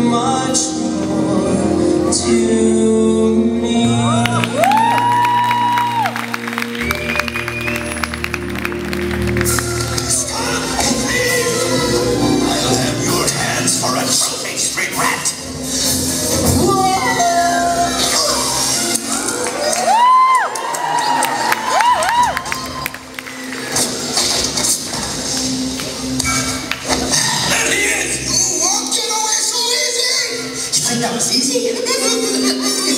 much more to 小星星。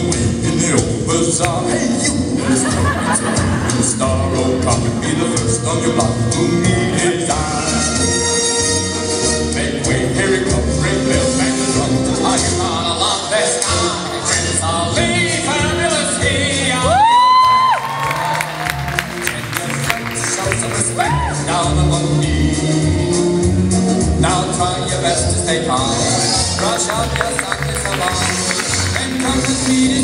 The old. Hey, you! The star, come and be the first on your block to meet his. Make way, here it comes, ring bells, bang the drum. Are love this guy? It's Ali, fabulous he. Show some respect down on one knee. Now try your best to stay calm. Brush out your sockets see